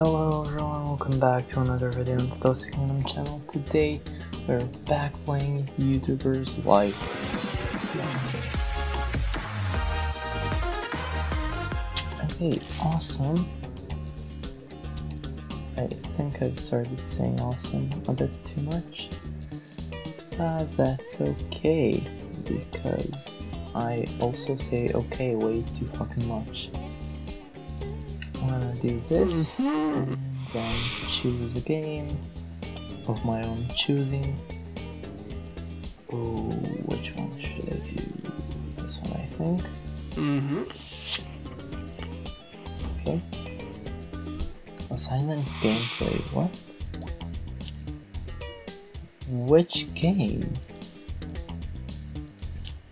Hello everyone, welcome back to another video on the Toasty Kingdom channel. Today we're back playing YouTubers Life. Okay, awesome. I think I've started saying awesome a bit too much. Uh, that's okay, because I also say okay way too fucking much. I'm gonna do this and then choose a game of my own choosing. Oh, which one should I do? This one, I think. Mm-hmm. Okay. Assignment gameplay. What? Which game?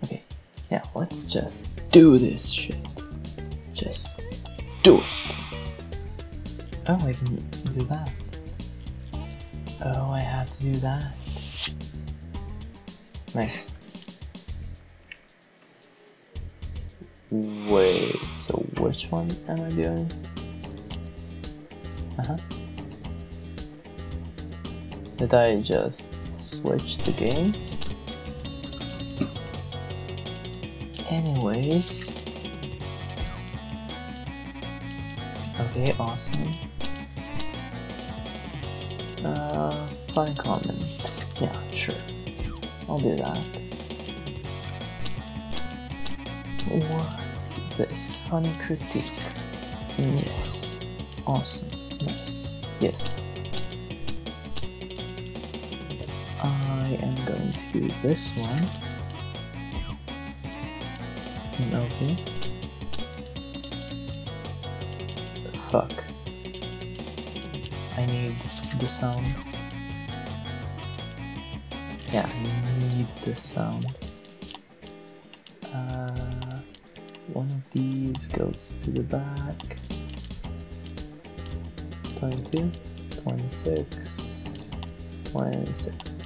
Okay. Yeah, let's just do this shit. Just do it. Oh, I can do that. Oh, I have to do that. Nice. Wait, so which one am I doing? Uh huh. Did I just switch the games? Anyways. Okay, awesome. Fun comment. Yeah, sure. I'll do that. What's this? Funny critique. Yes. Awesome. Nice. Yes. I am going to do this one. Okay. Fuck. I need the sound. Yeah, I need the sound. Uh, one of these goes to the back. 22, 26, 26.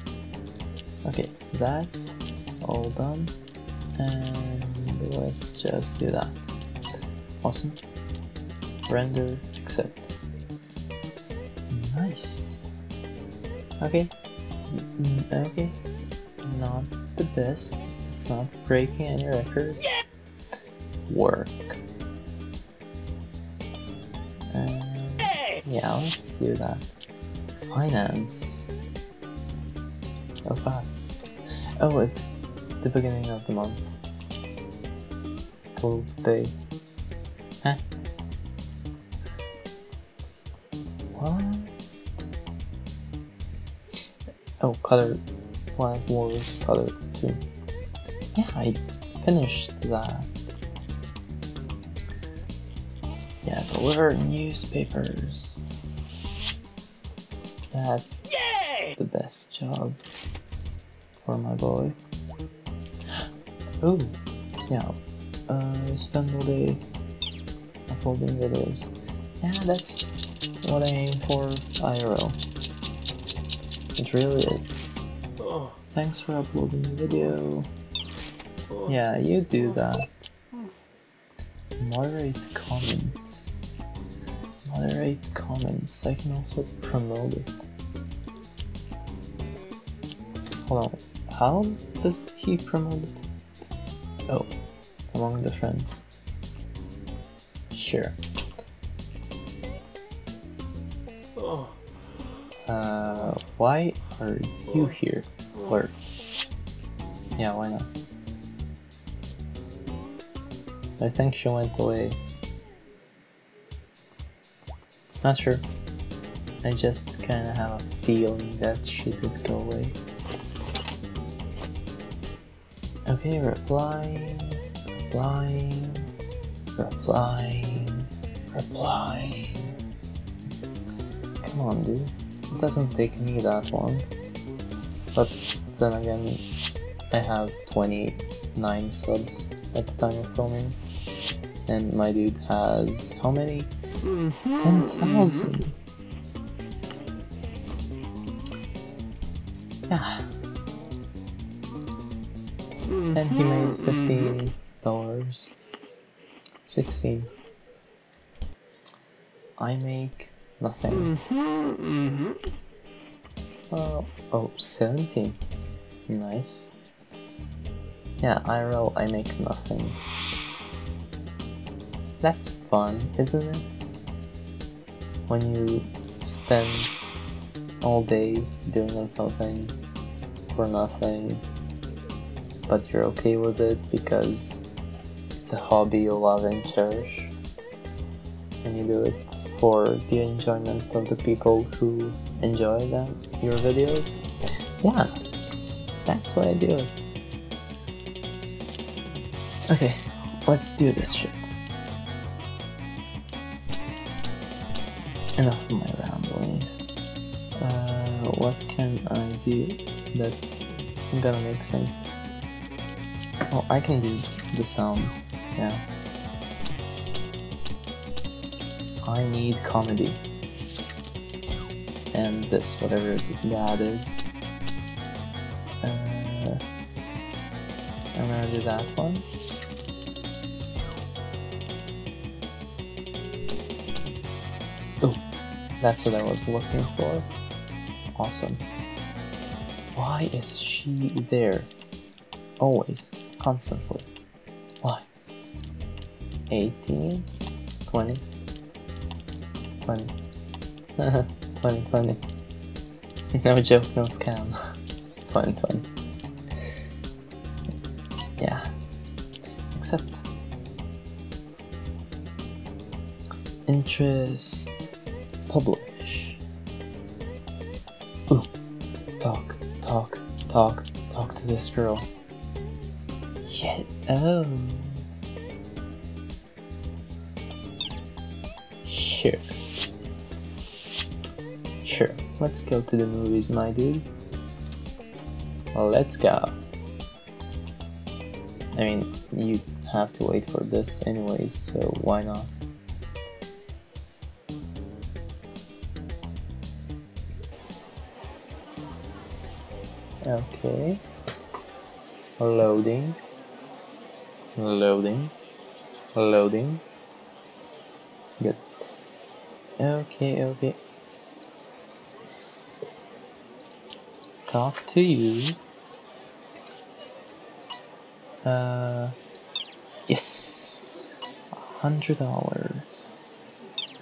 Okay, that's all done. And let's just do that. Awesome. Render, accept. Nice. Okay. Mm, Okay. Best. It's not breaking any records. Work. And yeah, let's do that. Finance. Oh fuck. Oh, it's the beginning of the month. Total to pay. Huh? What? Oh, color. Wild Wars color 2. Yeah, I finished that. Yeah, deliver newspapers. That's the best job for my boy. Oh, yeah. Uh, spend all day uploading videos. Yeah, that's what I aim for IRL. It really is. Thanks for uploading the video. Yeah, you do that. Moderate comments. Moderate comments. I can also promote it. Hold on. How does he promote it? Oh, among the friends. Sure. Oh. Uh, why are you here, flirt? Yeah, why not? I think she went away. Not sure. I just kinda have a feeling that she did go away. Okay, replying, replying, replying, replying. Come on, dude. It doesn't take me that long. But then again, I have 29 subs at the time of filming. And my dude has how many? Mm-hmm. 10,000. Yeah. And he made mm-hmm. fifteen dollars. Sixteen. I make Nothing. Mm-hmm. Uh, oh, 17. Nice. Yeah, IRL, I make nothing. That's fun, isn't it? When you spend all day doing something for nothing, but you're okay with it because it's a hobby you love and cherish, and you do it for the enjoyment of the people who enjoy them, your videos. Yeah, that's why I do. Okay, let's do this shit. Enough of my rambling. Uh, what can I do that's gonna make sense? Oh, I can do the sound, yeah. I need comedy. And this, whatever that is. Uh, I'm gonna do that one. Oh, that's what I was looking for. Awesome. Why is she there? Always, constantly. Why? 18, 20, 20, 20, 20. No joke, no scam. 2020. Yeah. Except. Interest. Publish. Ooh. Talk, talk, talk, talk to this girl. Yeah. Oh. Let's go to the movies, my dude. Let's go. I mean, you have to wait for this anyways, so why not? Okay. Loading. Loading. Loading. Good. Okay, okay. Talk to you. Uh, yes. A hundred dollars.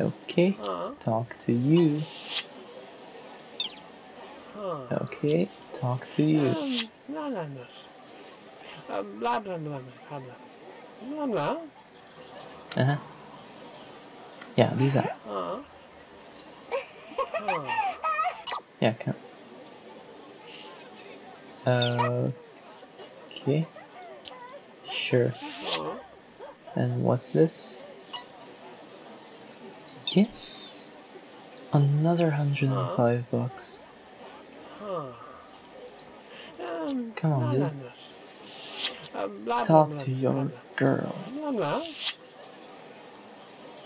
Okay. Huh? Talk to you. Huh. Okay. Talk to you. Um, no, no, no. Um, blah, blah, blah, blah, blah. Blah, blah. Uh huh. Yeah, these are. Huh. Yeah, come. Uh, okay. Sure. And what's this? Yes! Another 105 bucks. Huh. Um, Come on, dude. no, no. Blah, Talk to your girl.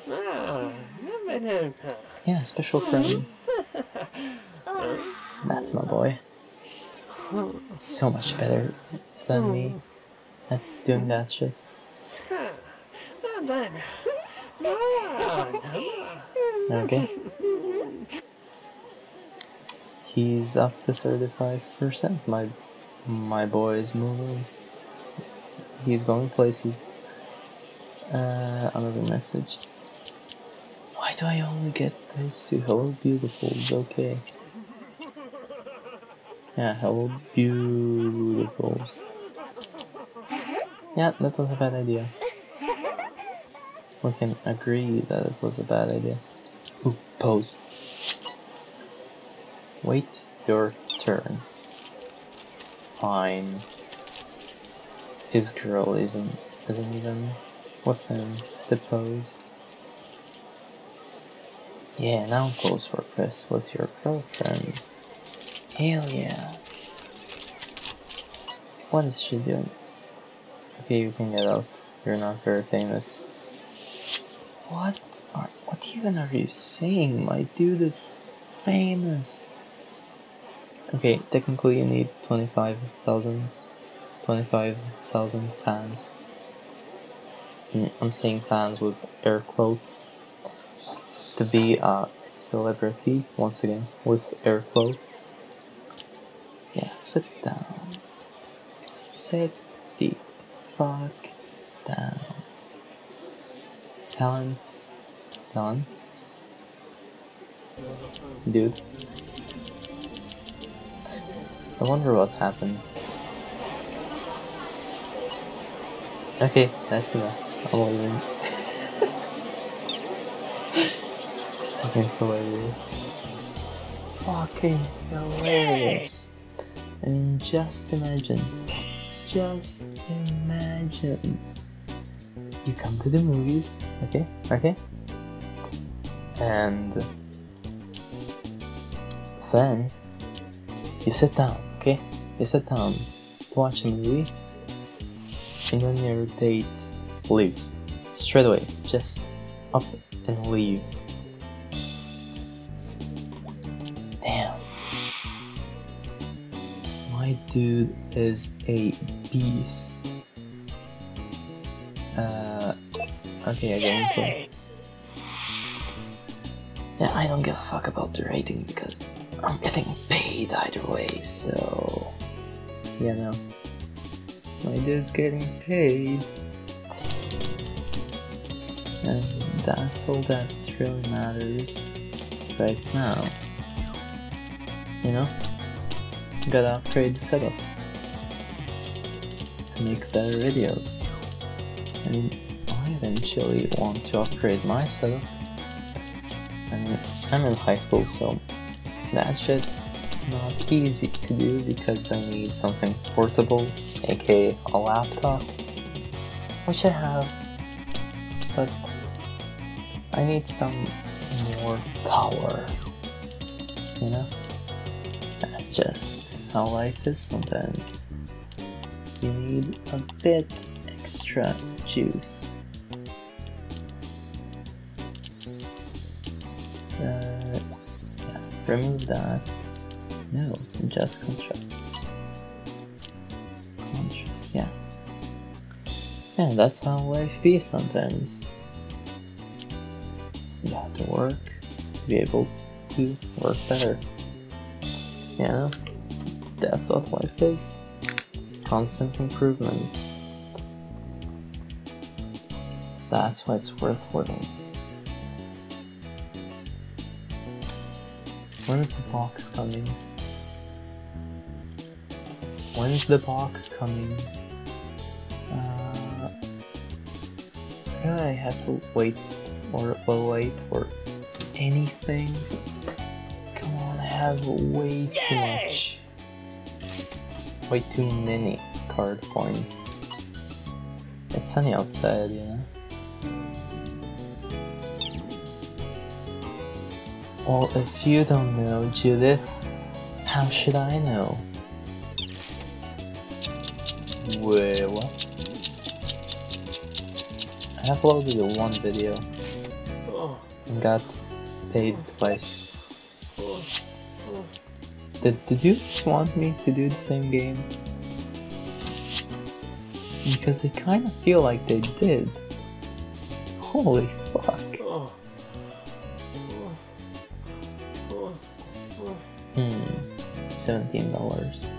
Ah. Yeah, special friend. That's my boy. So much better than me at doing that shit. Okay. He's up to 35%. My my boy is moving. He's going places. Uh, another message. Why do I only get those two? Hello, beautiful. Okay. Yeah, hello, beautifuls. Yeah, that was a bad idea. We can agree that it was a bad idea. Ooh, pose. Wait your turn. Fine. His girl isn't isn't even with him to pose. Yeah, now pose for Chris with your girlfriend. Hell yeah. What is she doing? Okay, you can get up. You're not very famous. What are what even are you saying? My dude is famous. Okay, technically you need 25,000 25,000 fans. Mm, I'm saying fans with air quotes to be a celebrity once again with air quotes. Yeah, sit down. Sit the fuck down. Talents. Talents. Dude. I wonder what happens. Okay, that's enough. I'm leaving. Fucking hilarious. Fucking hilarious. I mean, just imagine. Just imagine. You come to the movies, okay? Okay? And then you sit down, okay? You sit down to watch a movie, and then your date leaves straight away, just up and leaves. Dude is a beast. Uh, okay, again. Yeah, I don't give a fuck about the rating because I'm getting paid either way, so. Yeah, no. My dude's getting paid. And that's all that really matters right now. You know? Gotta upgrade the setup to make better videos. I mean, I eventually want to upgrade my setup. I mean, I'm in high school, so that shit's not easy to do because I need something portable, aka a laptop, which I have, but I need some more power, you know? That's just how life is sometimes. You need a bit extra juice. Uh, yeah, remove that. No, just contrast. Contrast, yeah. Yeah, that's how life be sometimes. You have to work to be able to work better. Know? That's what life is. Constant improvement. That's why it's worth living. When's the box coming? When's the box coming? Uh, really, I have to wait or wait for anything. Come on, I have way too much. Way too many card points. It's sunny outside, you know? Well, if you don't know, Judith, how should I know? Wait, what? I uploaded one video Oh, and got paid twice. Oh, oh, oh. Did, did you just want me to do the same game? Because I kind of feel like they did. Holy fuck. Hmm, seventeen dollars.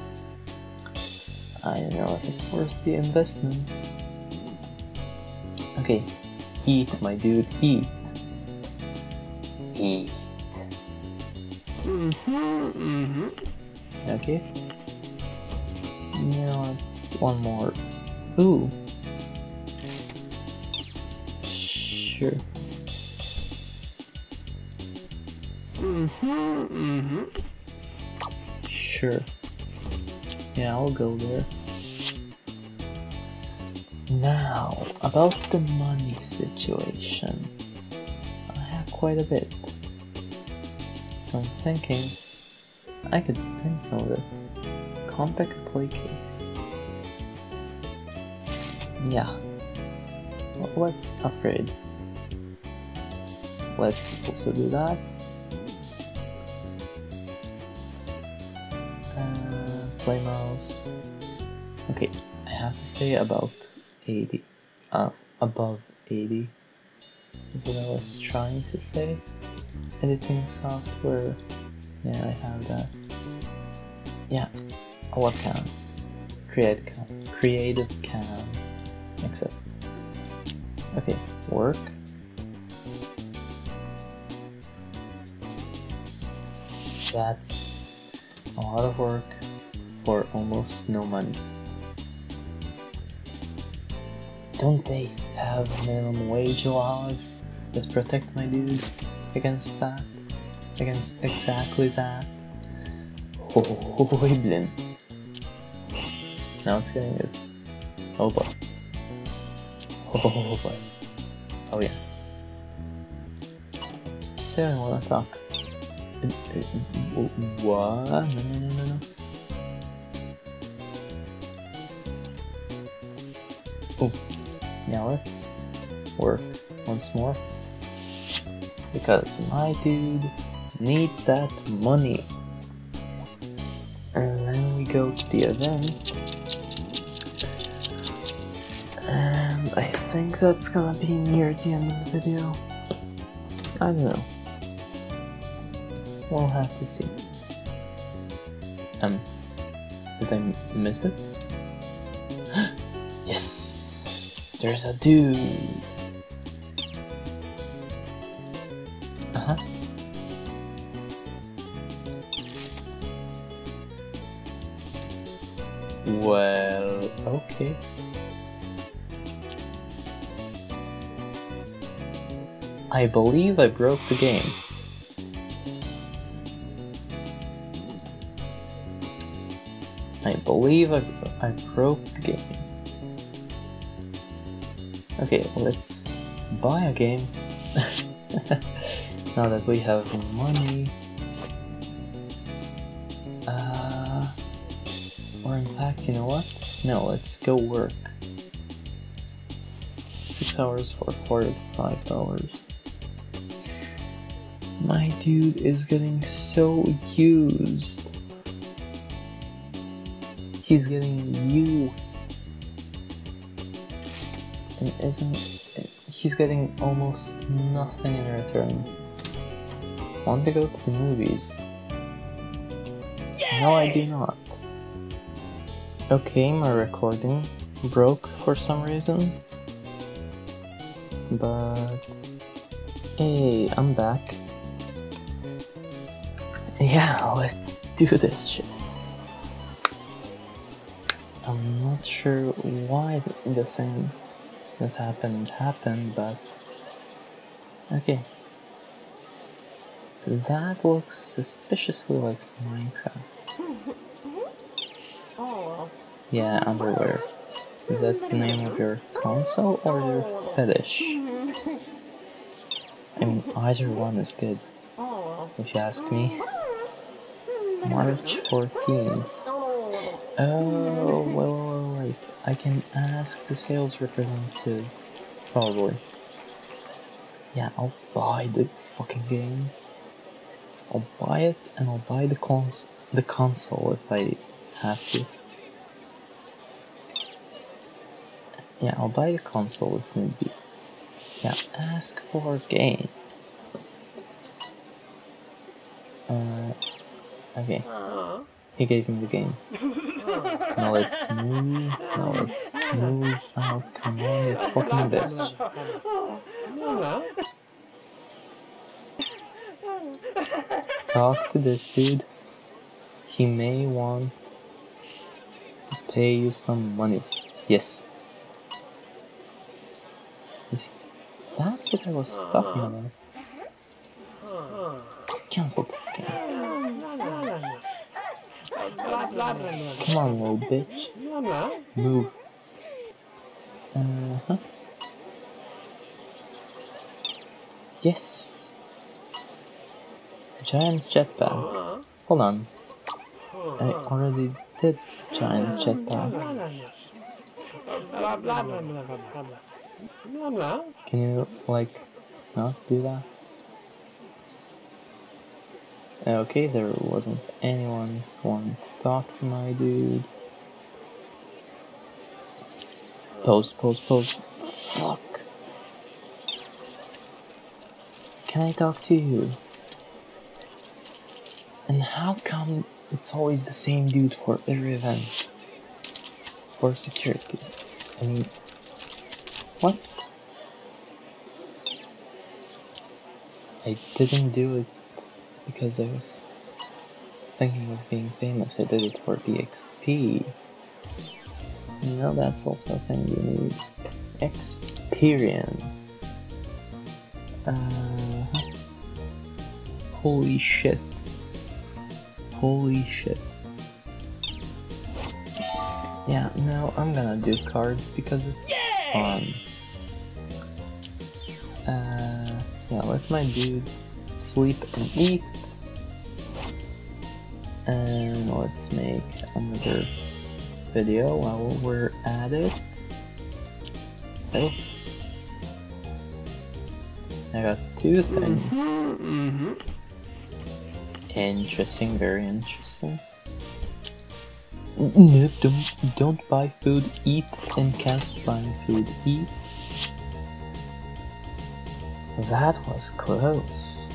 I don't know if it's worth the investment. Okay, eat, my dude, eat. Eat. Mm-hmm, mm-hmm. Okay. Know? One more. Ooh. Sure. Mm-hmm, mm-hmm. Sure. Yeah, I'll go there. Now, about the money situation. I have quite a bit. So I'm thinking I could spend some of it. Compact play case. Yeah. Let's upgrade. Let's also do that. Uh, play mouse. Okay, I have to say about 80. Uh, above 80. is what I was trying to say. Editing software. Yeah, I have that. Yeah, webcam. Create cam. Creative cam. Except. Okay, work. That's a lot of work for almost no money. Don't they have minimum wage laws that protect my dude against that? Against exactly that? Oh, Blin. Now it's getting good. Oh boy. Oh boy. Oh yeah. So I wanna talk. What? No, no, no, no. Oh, now let's work once more. Because my dude needs that money. And then we go to the event. And I think that's gonna be near the end of the video. I don't know. We'll have to see. Um, did I miss it? yes! There's a dude! Okay. I believe I broke the game. I believe I, I broke the game. Okay, let's buy a game. now that we have money. No, let's go work. Six hours for forty-five dollars. My dude is getting so used. He's getting used. And isn't he's getting almost nothing in return. Want to go to the movies? No, I do not. Okay, my recording broke for some reason. But hey, I'm back. Yeah, let's do this shit. I'm not sure why the thing that happened happened, but okay. That looks suspiciously like Minecraft. Oh, Yeah, underwear. Is that the name of your console or your fetish? I mean, either one is good, if you ask me. March 14. Oh, wait, wait, wait. I can ask the sales representative. Probably. Yeah, I'll buy the fucking game. I'll buy it and I'll buy the cons the console if I have to. Yeah, I'll buy the console if need be. Yeah, ask for a game. Uh, okay. Uh, He gave me the game. Now let's move. Now let's move out. Come on, you fucking bitch. Talk to this dude. He may want to pay you some money. Yes. You see, that's what I was about. no. Cancel talking. Come on, little bitch. Move. Uh huh. Yes. Giant jetpack. Hold on. I already did giant jetpack. Can you, like, not do that? Okay, there wasn't anyone wanted to talk to my dude. Post, post, post. Fuck. Can I talk to you? And how come it's always the same dude for every event? For security. I mean, what? I didn't do it because I was thinking of being famous. I did it for the XP. You know, that's also a thing you need. Experience. Uh, holy shit. Holy shit. Yeah, no, I'm gonna do cards because it's fun. Let my dude sleep and eat. And let's make another video while we're at it. Oh. I got two things. Mm-hmm. Interesting, very interesting. No, don't, don't buy food, eat, and cast buying food, eat. That was close.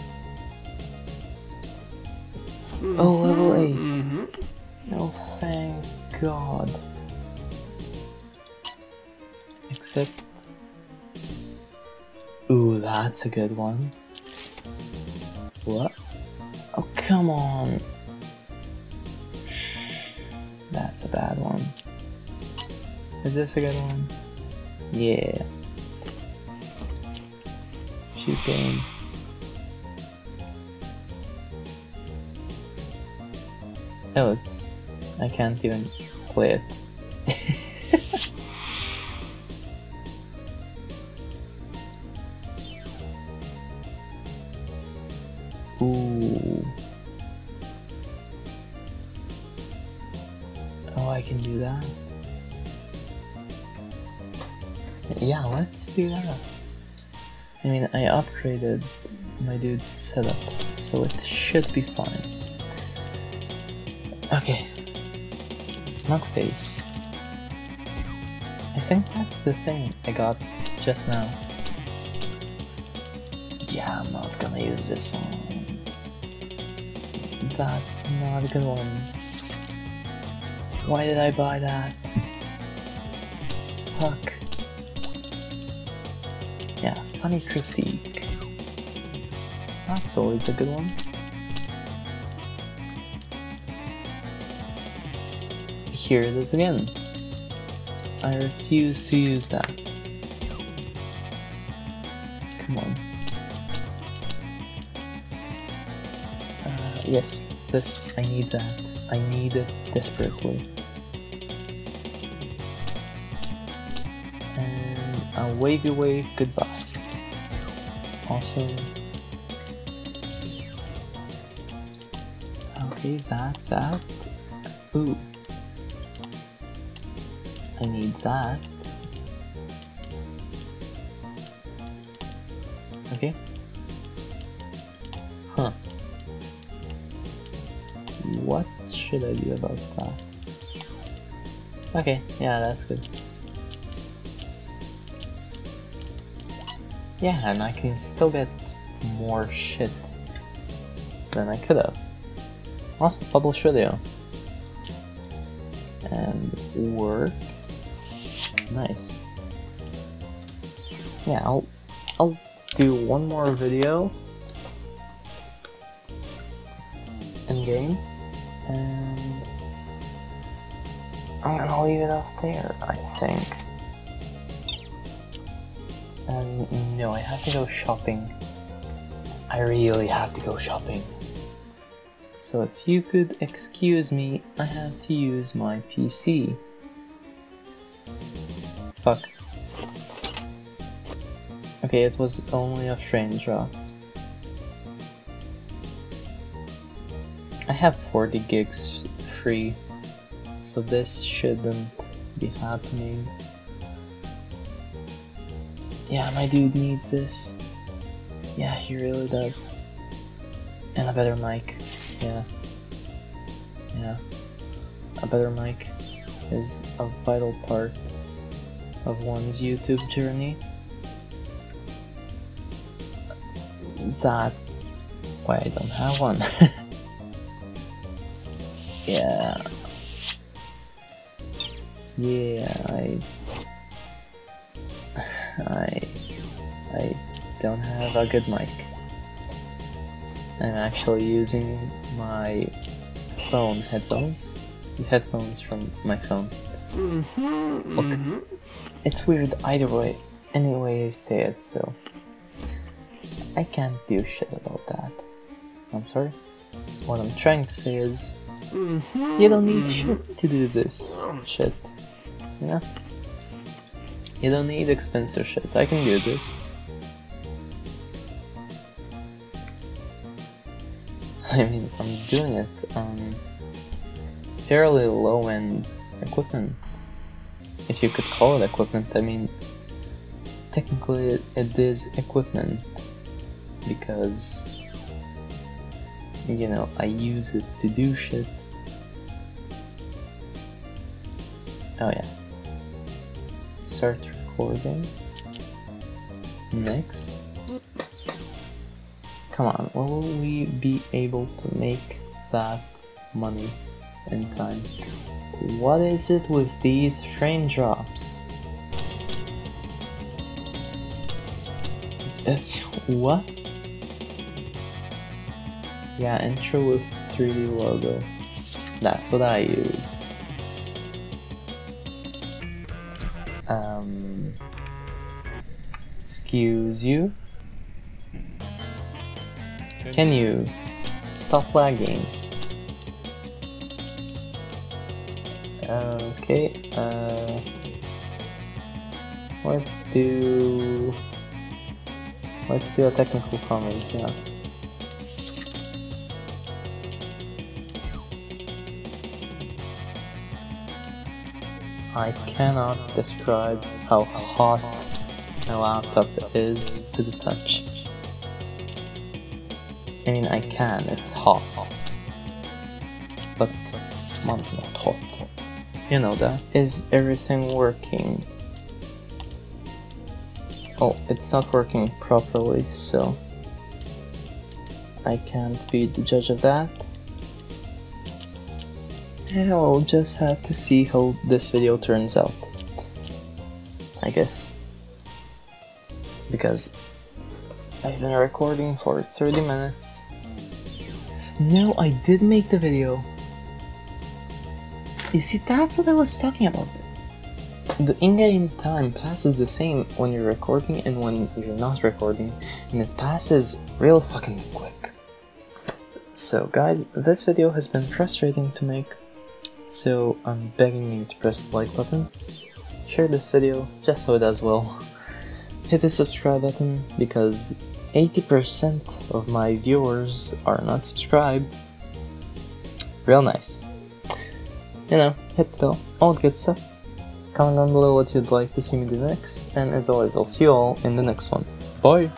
Oh, level 8. Mm-hmm. No, thank God. Except... Ooh, that's a good one. What? Oh, come on. That's a bad one. Is this a good one? Yeah. She's game. Oh, it's... I can't even play it. Ooh. Oh, I can do that. Yeah, let's do that. Upgraded my dude's setup, so it should be fine. Okay. Smug face. I think that's the thing I got just now. Yeah, I'm not gonna use this one. That's not a good one. Why did I buy that? Fuck. Yeah, funny critique. That's always a good one. Here it is again. I refuse to use that. Come on. Uh, yes, this, I need that. I need it desperately. And a wavy wave goodbye. Awesome. Okay, that, that. Ooh. I need that. Okay. Huh. What should I do about that? Okay, yeah, that's good. Yeah, and I can still get more shit than I could have. Also, publish video. And work. Nice. Yeah, I'll I'll do one more video in game and I'm gonna leave it off there, I think. And no, I have to go shopping. I really have to go shopping. So if you could excuse me, I have to use my PC. Fuck. Okay, it was only a frame drop. I have 40 gigs free, so this shouldn't be happening. Yeah, my dude needs this. Yeah, he really does. And a better mic. Yeah. Yeah. A better mic is a vital part of one's YouTube journey. that's why I don't have one. yeah. Yeah, I... I... I don't have a good mic. I'm actually using my phone headphones. The headphones from my phone. Mm-hmm, Look. mm-hmm. It's weird either way, any way I say it, so I can't do shit about that. I'm sorry. What I'm trying to say is, Mm-hmm. you don't need shit to do this shit. You know? You don't need expensive shit. I can do this. I mean, I'm doing it on fairly low end equipment. If you could call it equipment, I mean, technically it, it is equipment because you know I use it to do shit. Oh yeah. Start recording. Next. Come on, will we be able to make that money in time? What is it with these frame drops? It's, it's what? Yeah, intro with 3D logo. That's what I use. Um, excuse you? Can you stop lagging? Okay, uh, let's do, let's do a technical comment, yeah. I cannot describe how hot my laptop is to the touch. I mean, I can, it's hot. But mine's not hot. You know that. Is everything working? Oh, it's not working properly, so I can't be the judge of that. And I'll just have to see how this video turns out. I guess. Because I've been recording for 30 minutes. No, I did make the video. You see, that's what I was talking about. The in-game time passes the same when you're recording and when you're not recording, and it passes real fucking quick. So guys, this video has been frustrating to make, so I'm begging you to press the like button, share this video just so it does well, hit the subscribe button because 80% of my viewers are not subscribed. Real nice. You know, hit the bell, all good stuff. Comment down below what you'd like to see me do next, and as always, I'll see you all in the next one. Bye!